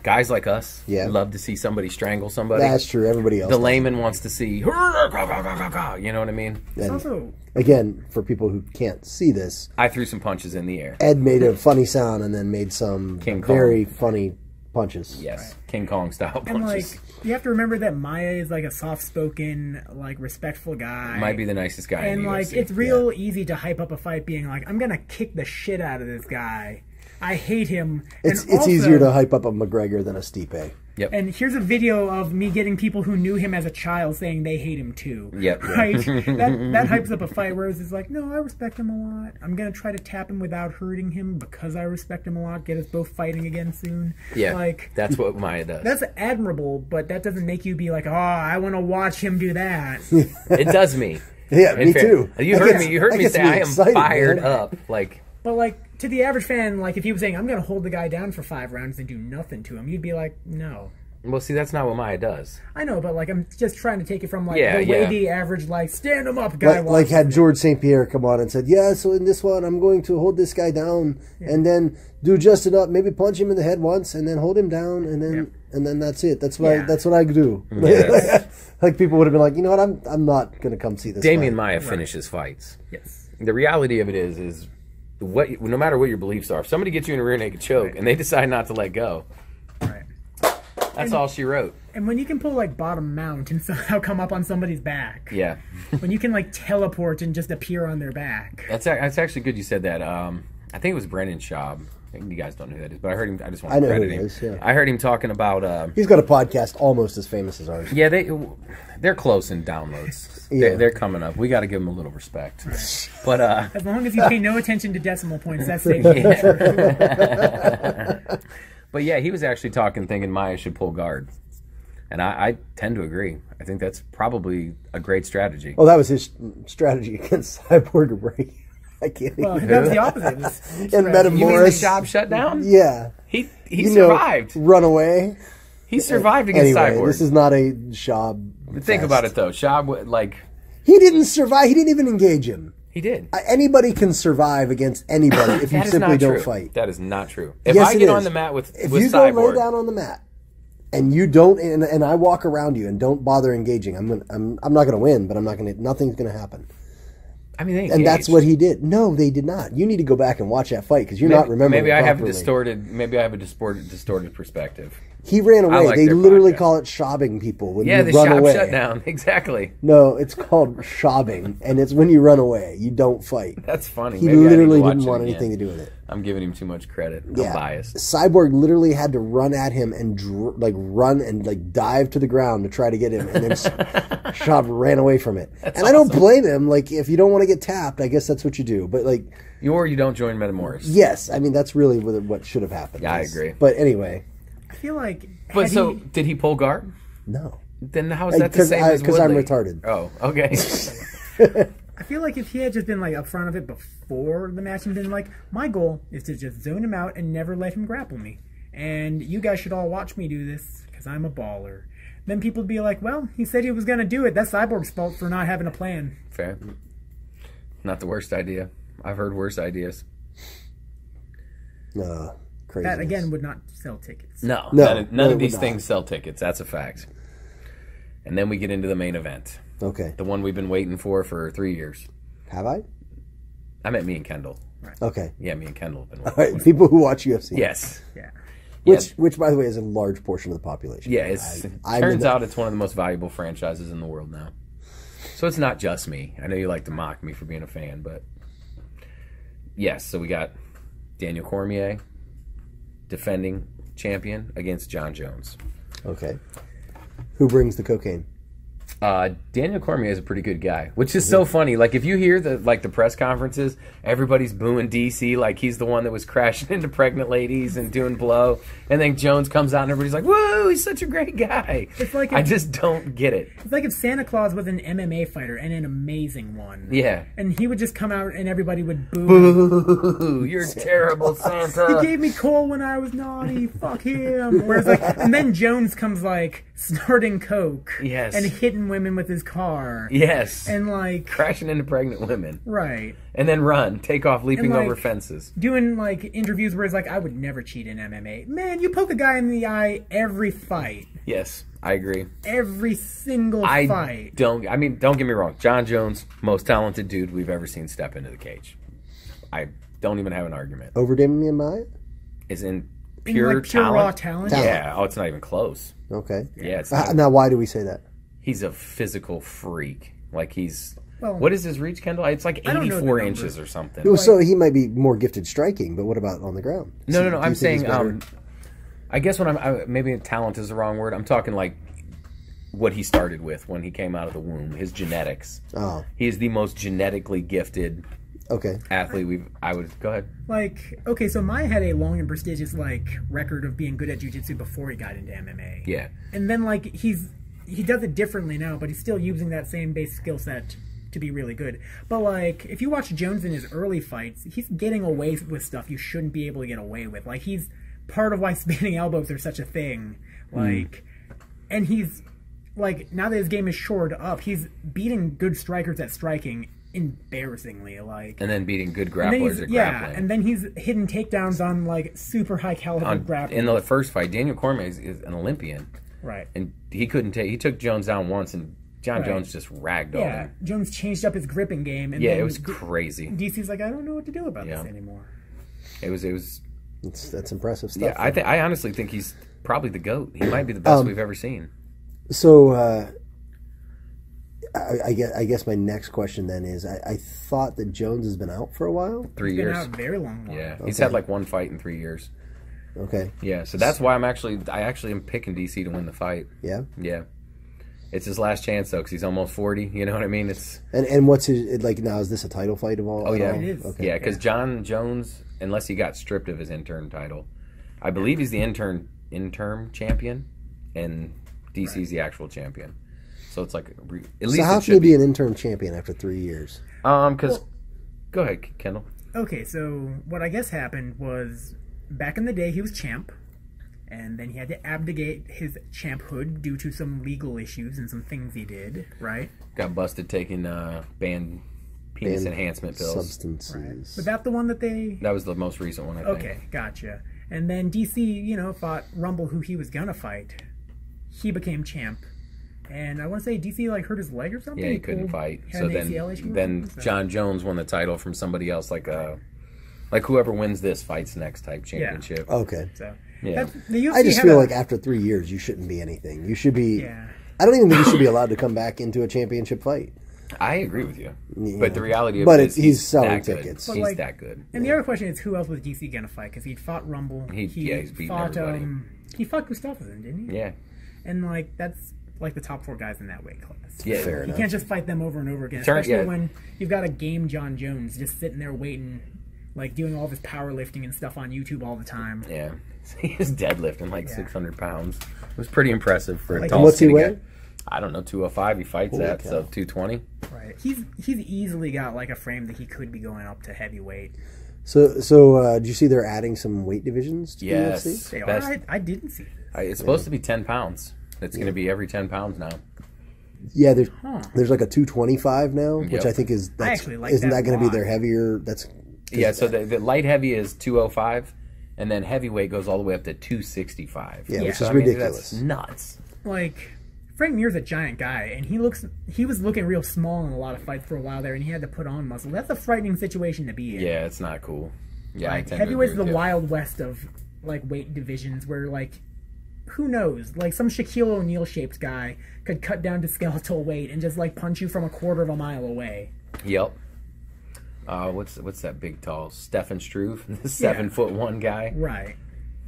guys like us Yeah. love to see somebody strangle somebody. that's true. Everybody else. the does. layman wants to see, you know what I mean? And also again, for people who can't see this, I threw some punches in the air. Ed made a funny sound and then made some King Kong. very funny punches. Yes, King Kong style punches. and like you have to remember that Maia is like a soft-spoken, like respectful guy. Might be the nicest guy. in and the like UFC. it's real easy to hype up a fight, being like, "I'm gonna kick the shit out of this guy. I hate him." It's And it's also- easier to hype up a McGregor than a Stipe. Yep. And here's a video of me getting people who knew him as a child saying they hate him too. Yep. Right? that that hypes up a fight. Whereas it's like, no, I respect him a lot. I'm gonna try to tap him without hurting him because I respect him a lot. Get us both fighting again soon. yeah, Like that's what Maia does. that's admirable, but that doesn't make you be like, oh, I want to watch him do that. it does me. Yeah, In me fair- too. You That heard gets- me. You heard that me say me I am fired man. up. Like But like to the average fan, like if he was saying, "I'm going to hold the guy down for five rounds and do nothing to him," you'd be like, "No." Well, see, that's not what Maia does. I know, but like I'm just trying to take it from like Yeah, the way yeah. the average like stand him up guy Like, like had George St. Pierre come on and said, "Yeah, so in this one, I'm going to hold this guy down and then do just enough, maybe punch him in the head once, and then hold him down, and then and then that's it. That's what I, that's what I do. Yes. like people would have been like, you know what, I'm I'm not gonna come see this. Damien fight. Maia finishes fights. yes, The reality of it is, is what no matter what your beliefs are, if somebody gets you in a rear naked choke and they decide not to let go, right. that's all she wrote. And when you can pull like bottom mount and somehow come up on somebody's back, Yeah, when you can like teleport and just appear on their back, that's that's actually good. You said that. Um, I think it was Brendan Schaub. I think you guys don't know who that is, but I heard him. I just want to I to know who credit he him. is, yeah. I heard him talking about. Uh, He's got a podcast almost as famous as ours. yeah, they they're close in downloads. Yeah. They're, they're coming up. We got to give them a little respect. But uh, as long as you pay no attention to decimal points, that's safe. But yeah, he was actually talking, thinking Maia should pull guard, and I, I tend to agree. I think that's probably a great strategy. Oh, that was his strategy against Cyborg Ray. I can't Well, even. that was the opposite. And strategy. Meta you mean the Morris. job shut down? Yeah. He he You know, survived. run away. he survived against Anyway, Cyborg. this is not a Shab. Think fest. about it though. Shab like He didn't survive. He didn't even engage him. he did. Uh, Anybody can survive against anybody if you simply don't true. fight. That is not true. If Yes, I get on the mat with If with you go lay down on the mat and you don't, and, and I walk around you and don't bother engaging, I'm gonna, I'm I'm not going to win, but I'm not going to. Nothing's going to happen. I mean, they And that's what he did. No, they did not. You need to go back and watch that fight because you're not remembering. Maybe I have a distorted. Maybe I have a distorted distorted perspective. He ran away. like they literally podcast. call it shobbing people when Yeah, you the run shop away. shut down. Exactly. No, it's called shobbing, and it's when you run away. You don't fight. That's funny. He Maybe I need to literally didn't want again. anything to do with it. I'm giving him too much credit. Yeah. I'm biased. Cyborg literally had to run at him and dr- like run and like dive to the ground to try to get him, and then Shab ran away from it. and I don't blame him. Like if you don't want to get tapped, I guess that's what you do. But like, Or you don't join Metamoris. yes, I mean that's really what, should have happened. Yeah, I agree. But anyway, feel like. But had so, he- did he pull guard? no. Then how is that the 'cause same I- as 'cause I'm retarded. Oh, okay. I feel like if he had just been like up front of it before the match and been like, my goal is to just zone him out and never let him grapple me, and you guys should all watch me do this because I'm a baller. Then people would be like, well, he said he was gonna do it. That's Cyborg's fault for not having a plan. Fair. Not the worst idea. I've heard worse ideas. Uh, crazy. That again would not sell tickets. No, No, none, of- none no, of these things sell tickets. That's a fact. And then we get into the main event, Okay. the one we've been waiting for for three years. Have I? I met me and Kendall. Right. Okay. Yeah, me and Kendall have been All waiting. right. People who watch UFC. Yes. Yeah. Which, which, by the way, is a large portion of the population. Yeah, it's, it I'm turns in- out it's one of the most valuable franchises in the world now. So it's not just me. I know you like to mock me for being a fan, but yes. So we got Daniel Cormier defending champion against John Jones. Okay. Who brings the cocaine? Uh, Daniel Cormier is a pretty good guy, which is so funny. Like if you hear the like the press conferences, everybody's booing DC like he's the one that was crashing into pregnant ladies and doing blow, and then Jones comes out and everybody's like, "Whoa, he's such a great guy." It's like I just don't get it. It's like if Santa Claus was an MMA fighter and an amazing one. Yeah. And he would just come out and everybody would boo. Boo! You're terrible, Santa. He gave me coal when I was naughty. Fuck him. Whereas like, and then Jones comes like snorting coke. Yes. And hitting women with his car. yes. And like, crashing into pregnant women, right. and then run, take off, leaping like- over fences. Doing like interviews where he's like, I would never cheat in MMA. Man, you poke a guy in the eye every fight. Yes, I agree. Every single I fight. don't. I mean, don't get me wrong. John Jones, most talented dude we've ever seen step into the cage. I don't even have an argument. Over Damian Maia? Is in In, pure like, pure talent. raw talent. Talent. Yeah. Oh, it's not even close. Okay. Yeah. It's Uh, now, why do we say that? He's a physical freak. Like he's. Well, what is his reach, Kendall? It's like I don't know the 84 inches or something. Well, so he might be more gifted striking, but what about on the ground? No, no, no. you I'm saying, um, I guess when I'm I, maybe talent is the wrong word. I'm talking like what he started with when he came out of the womb. His genetics. Oh, He is the most genetically gifted okay. athlete we've. I would go ahead. Like, okay, so Maia had a long and prestigious like record of being good at jujitsu before he got into MMA. Yeah, And then like he's he does it differently now, but he's still using that same base skill set to be really good. But like, if you watch Jones in his early fights, he's getting away with stuff you shouldn't be able to get away with. Like he's part of why spinning elbows are such a thing. Hmm. Like, and he's like now that his game is shored up, he's beating good strikers at striking embarrassingly. Like, and then beating good grapplers at yeah, grappling. and then he's hitting takedowns on like super high caliber On- grapplers. in the first fight, Daniel Cormier is, is an Olympian, right. and he couldn't take. He took Jones down once, and John Right. Jones just ragdolled Yeah, him. Jones changed up his gripping game, and Yeah, then it was D- crazy. DC's like, I don't know what to do about Yeah. this anymore. It was. It was. It's, that's impressive stuff. Yeah, I think. I honestly think he's probably the goat. He might be the best Um, we've ever seen. So, uh, I, I guess I guess my next question then is: I, I thought that Jones has been out for a while. Three He's been years. out a very long while. Yeah, he's Okay. had like one fight in three years. Okay, Yeah, so that's why I'm actually. I actually am picking DC to win the fight. yeah. Yeah. It's his last chance though, because he's almost forty. You know what I mean? It's And and what's his it, like now? Is this a title fight of all? Oh, yeah. all? It is. Okay. yeah, because John Jones, unless he got stripped of his intern title, I believe he's the intern interim champion, and DC's the actual champion. So it's like re- at least So how it can he be be. an interim champion after three years? Um, because go ahead, Kendall. Okay, so what I guess happened was back in the day he was champ, and then he had to abdicate his champhood due to some legal issues and some things he did. Right? Got busted taking uh banned penis Banned enhancement pills. Substances. Was that the one that they? That was the most recent one, I think. Okay, gotcha. And then DC, you know, fought Rumble, who he was gonna fight. He became champ, and I want to say DC like hurt his leg or something. Yeah, he couldn't pulled- fight. So then, ACL issue or then John Jones won the title from somebody else, like uh, like whoever wins this fights next type championship. okay. So Yeah. that's, the UFC I just feel a- like after three years, you shouldn't be anything. You should be. yeah. I don't even think you should be allowed to come back into a championship fight. I agree with you, Yeah. but the reality of But it's- is he's selling that good. tickets. He's But, like- that good. And the other question is, who else was DC gonna fight? Because he'd fought Rumble. He- he yeah, he's beaten fought. everybody. Um, he fought Gustafsson, didn't he? Yeah, And like that's like the top four guys in that weight class. yeah. Fair You enough. can't just fight them over and over again, Turn- especially yeah. when you've got a game John Jones just sitting there waiting, like doing all this powerlifting and stuff on YouTube all the time. Yeah, he was deadlifting like 600 pounds. It was pretty impressive for a Like- tall, what's he weigh? guy. I don't know, 205. He fights Holy at cow. so 220. Right. He's he's easily got like a frame that he could be going up to heavyweight. So, so uh, did you see they're adding some weight divisions to Yes. the UFC? They Best- are. I, I didn't see this. I- It's supposed to be 10 pounds. It's going to be every 10 pounds now. Yeah, there's Huh. there's like a 225 now, which I think is that's, actually like isn't that that, going to be their heavier? That's Yeah, so the, the light heavy is 205, and then heavyweight goes all the way up to 265. Yeah, which So, is I mean, ridiculous. That's nuts. Like Frank Mir's a giant guy, and he looks he was looking real small in a lot of fights for a while there, and he had to put on muscle. That's a frightening situation to be in. Yeah, it's not cool. Yeah, I Like, tend to heavyweight's agree the with you. wild west of like weight divisions where like who knows like some Shaquille O'Neal shaped guy could cut down to skeletal weight and just like punch you from a quarter of a mile away. Yep. Uh, what's what's that big tall Stefan Struve, the seven foot one guy? Right.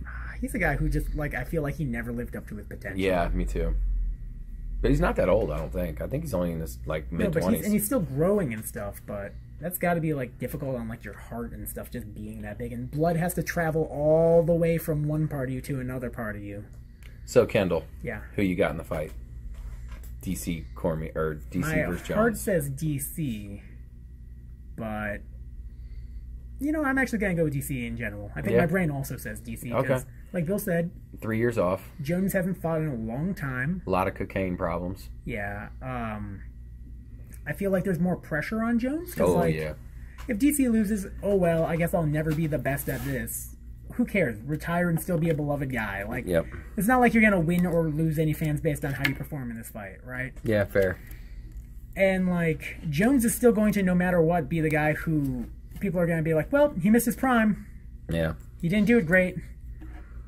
Ah, He's a guy who just like I feel like he never lived up to his potential. Yeah, me too. But he's not that old, I don't think. I think he's only in his like No, mid but he's, and he's still growing and stuff, but that's got to be like difficult on like your heart and stuff just being that big and blood has to travel all the way from one part of you to another part of you. So Kendall, Yeah. who you got in the fight? DC Cormier or DC My versus heart Jones? says DC, but you know, I'm actually gonna go with DC in general. I think Yeah. my brain also says DC. Okay. Like Bill said, Three years off, Jones hasn't fought in a long time. a lot of cocaine problems. Yeah. Um, I feel like there's more pressure on Jones. Oh like, yeah, If DC loses, oh well, I guess I'll never be the best at this. Who cares? Retire and still be a beloved guy. Like, yep, it's not like you're gonna win or lose any fans based on how you perform in this fight, right? yeah, fair. And like Jones is still going to, no matter what, be the guy who people are gonna be like, well, he missed his prime. Yeah, He didn't do it great.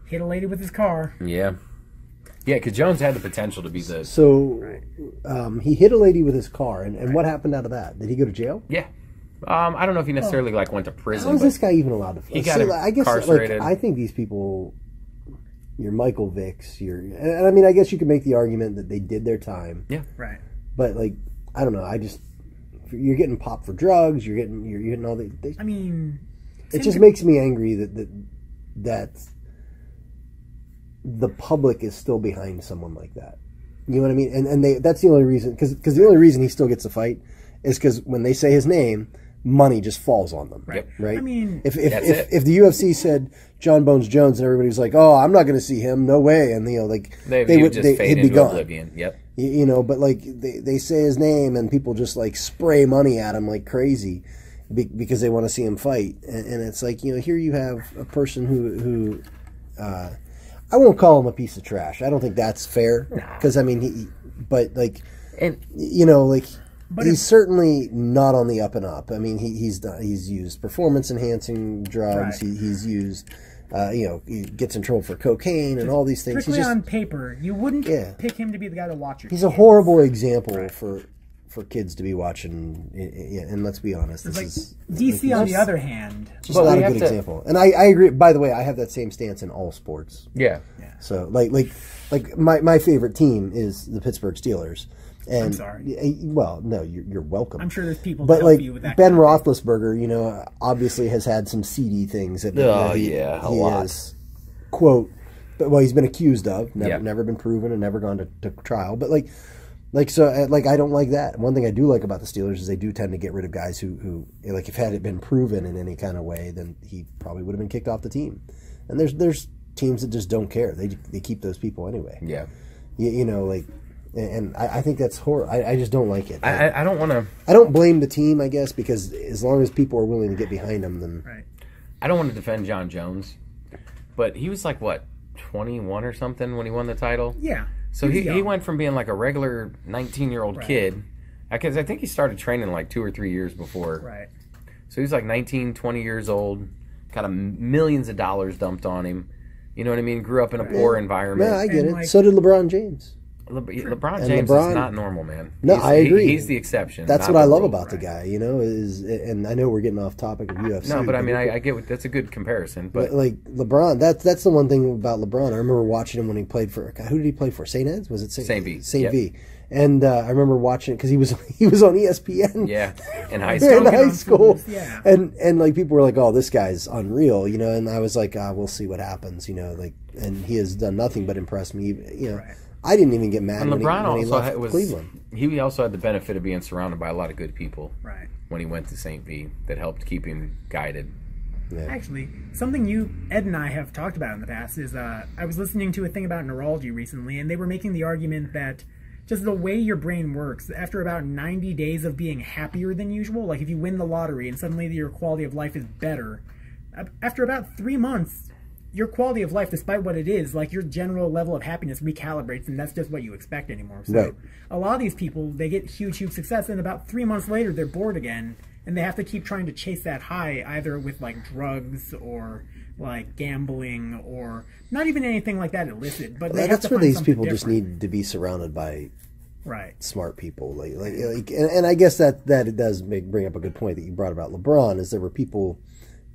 Hit a lady with his car. yeah, yeah. Because Jones had the potential to be the so. Um, he hit a lady with his car, and, and what happened out of that? Did he go to jail? yeah. Um, I don't know if he necessarily like went to prison, is but this guy even allowed to? He got I guess like incarcerated. I think these people, your Michael Vicks, your and and I mean I guess you could make the argument that they did their time, Yeah, Right. but like I don't know. I just you're getting popped for drugs. You're getting you're, you're getting all the. They, I mean, it just makes me angry that that that the public is still behind someone like that. You know what I mean? And and they that's the only reason because because the only reason he still gets a fight is because when they say his name, money just falls on them. Right. Right. I mean- if if if, if the UFC said John Bones Jones and everybody's like, "Oh, I'm not going to see him. No way," and you know, like They, they would, just they, fade he'd be gone. oblivion. Yep. You, you know, but like they, they say his name and people just like spray money at him like crazy be, because they want to see him fight. And, and it's like, you know, here you have a person who, who, uh, I won't call him a piece of trash. I don't think that's fair. Cause I mean, he, but like, And you know, like But he's if- certainly not on the up and up. I mean, he, he's done, he's used performance enhancing drugs. Right. He, he's used, uh, you know, he gets in trouble for cocaine and all these things. He's Strictly just, on paper, you wouldn't Yeah. pick him to be the guy to watch your He's a horrible example for for kids to be watching. i- i- And let's be honest, this Like is DC, on the other hand, just But not a good to- example. And I, I agree. By the way, I have that same stance in all sports. Yeah. yeah, So like like like my, my favorite team is the Pittsburgh Steelers. And I'm sorry. Well, no, you're, you're welcome. I'm sure there's people But to like you with that. Ben kind. Roethlisberger, you know, obviously has had some seedy things that, Oh, that he, yeah, a he lot. has quote, but well, he's been accused of, never, Yeah. never been proven, and never gone to, to trial. But like, like so, uh, like I don't like that. One thing I do like about the Steelers is they do tend to get rid of guys who, who like if had it been proven in any kind of way, then he probably would have been kicked off the team. And there's there's teams that just don't care. They they keep those people anyway. yeah. You, you know, like. And I, I think that's horrible. I, I just don't like it. I, I- I don't want to. I don't blame the team, I guess, because as long as people are willing to get behind them, then Right. I don't want to defend John Jones, but he was like what, twenty one or something when he won the title. Yeah. So was he, he went from being like a regular 19 year old Right. kid, because I think he started training like two or three years before. Right. So he was like 19, 20 years old, got a millions of dollars dumped on him. You know what I mean? Grew up in a poor environment. yeah, I get And, it. like- so did LeBron James. Le- LeBron James LeBron- is not normal, man. No, He's- I he- agree. he's the exception. That's what I love rule. about the guy, you know. Is and I know we're getting off topic of UFC. No, but I mean, I, I get what, that's a good comparison. But but like LeBron, that's that's the one thing about LeBron. I remember watching him when he played for who did he play for? Saint Ed's? Was it Saint, Saint V, Saint yep. V. And uh, I remember watching it because he was he was on E ESPN. yeah, in high school. in high school, yeah. and and like people were like, "Oh, this guy's unreal," you know. And I was like, ah, "We'll see what happens," you know. Like, and he has done nothing but impress me. You know, Right. I didn't even get mad and when, he, LeBron when he also left had, was Cleveland. he also had the benefit of being surrounded by a lot of good people Right. when he went to St. V that helped keep him guided. Actually, something you, Ed, and I have talked about in the past is uh, I was listening to a thing about neurology recently, and they were making the argument that just the way your brain works, after about 90 days of being happier than usual, like if you win the lottery and suddenly your quality of life is better, uh, after about three months, your quality of life, despite what it is, like your general level of happiness recalibrates, and that's just what you expect anymore. So Right. a lot of these people, they get huge, huge success, and about three months later, they're bored again, and they have to keep trying to chase that high, either with like drugs or like gambling or not even anything like that illicit. But have That's where these people just need to be surrounded by right. smart people. Like, like, like and, and I guess that that it does make bring up a good point that you brought about LeBron. Is there were people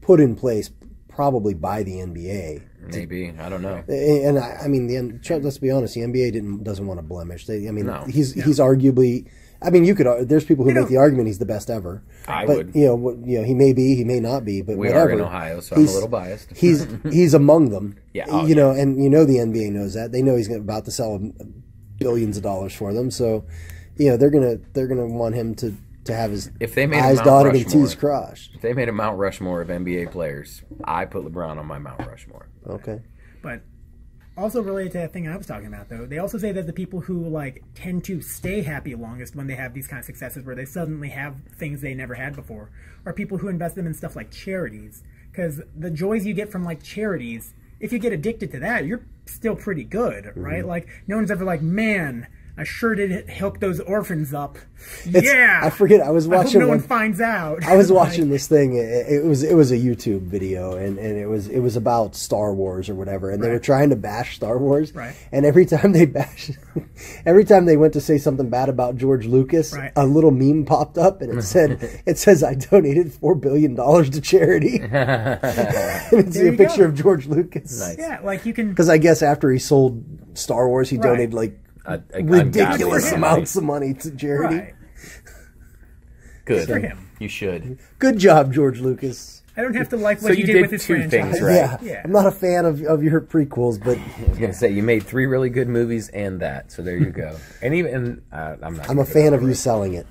put in place probably by the NBA. Maybe I don't know. And I, I mean, the let's be honest, the NBA didn't doesn't want to blemish. They, I mean, No. he's he's arguably. I mean, you could. There's people who make don't- the argument he's the best ever. I but, would. You know, what, you know, he may be, he may not be, but We whatever. are in Ohio, so I'm a little biased. he's he's among them. Yeah, oh, you know, and you know the NBA knows that. They know he's about to sell billions of dollars for them. So, you know, they're gonna they're gonna want him to to have his If they made a eyes Mount dotted and Rushmore. T's crossed. If they made a Mount Rushmore of NBA players, I put LeBron on my Mount Rushmore. Okay. But also related to that thing I was talking about, though, they also say that the people who like tend to stay happy longest when they have these kind of successes, where they suddenly have things they never had before, are people who invest them in stuff like charities. Because the joys you get from like charities, if you get addicted to that, you're still pretty good, right? Mm-hmm. Like no one's ever like, man. I sure did hook those orphans up. yeah, I forget, I was I hope watching no one- one finds out. I was Like, watching this thing. It, it was it was a YouTube video, and, and it was it was about Star Wars or whatever. And they were trying to bash Star Wars. Right. And every time they bash, every time they went to say something bad about George Lucas, Right. a little meme popped up, and it said it says I donated four billion dollars to charity. and it's There a picture go. of George Lucas. Nice. Yeah, like you can. Because I guess after he sold Star Wars, he Right. donated like A- a- ridiculous amounts of money to charity. Right. Good for him. You should. Good job, George Lucas. I don't have to like what So he you did, did with his two franchise. things, right. Yeah. Yeah. I'm not a fan of, of your prequels, but I was gonna say you made three really good movies and that, so there you go. And even uh, I'm not. I'm a fan of you over selling it.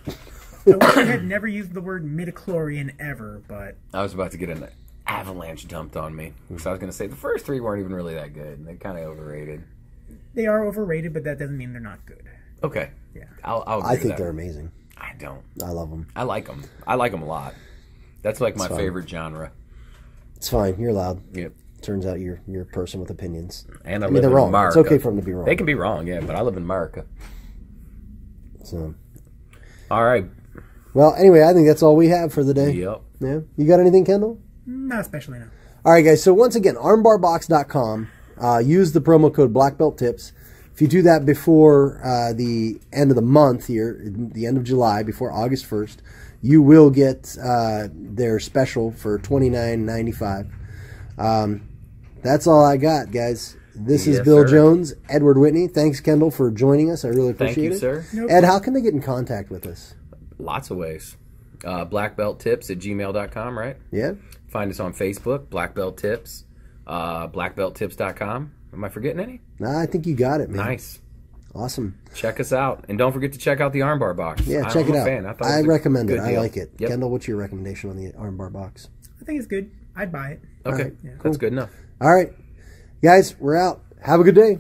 I wish had never used the word midichlorian ever, but I was about to get an avalanche dumped on me. So I was going to say the first three weren't even really that good. They're kind of overrated. They are overrated. But that doesn't mean they're not good. Okay. Yeah. I'll, I'll agree I with think that. they're amazing. I don't. I love them. I like them. I like them a lot. That's like my fine. favorite genre. It's fine. You're loud. Yep. Turns out you're you're a person with opinions. And I, I mean, they're in wrong. America. It's okay for them to be wrong. They can be wrong, yeah, but I live in America. So, All right. well, anyway, I think that's all we have for the day. Yep. Yeah. You got anything, Kendall? Not especially no. All right, guys. So once again, armbarbox.com. Uh, use the promo code BlackBeltTips. If you do that before uh, the end of the month here, the end of July, before August first, you will get uh, their special for twenty nine ninety five. Um, that's all I got, guys. This is Bill sir. Jones, Edward Whitney. Thanks, Kendall, for joining us. I really appreciate it. Thank appreciate you, it. sir. Nope. Ed, how can they get in contact with us? Lots of ways. Uh, blackbelttips at gmail.com, right? Yeah. Find us on Facebook, Black Belt Tips, uh, blackbelttips.com. Am I forgetting any? Nah, I think you got it, man. Nice. Awesome. Check us out. And don't forget to check out the armbar box. Yeah, I'm check it out. fan. I, thought I, it recommend it. good I like it. Yep. Kendall, what's your recommendation on the armbar box? I think it's good. I'd buy it. Okay. right, yeah, That's good enough. All right. Guys, we're out. Have a good day.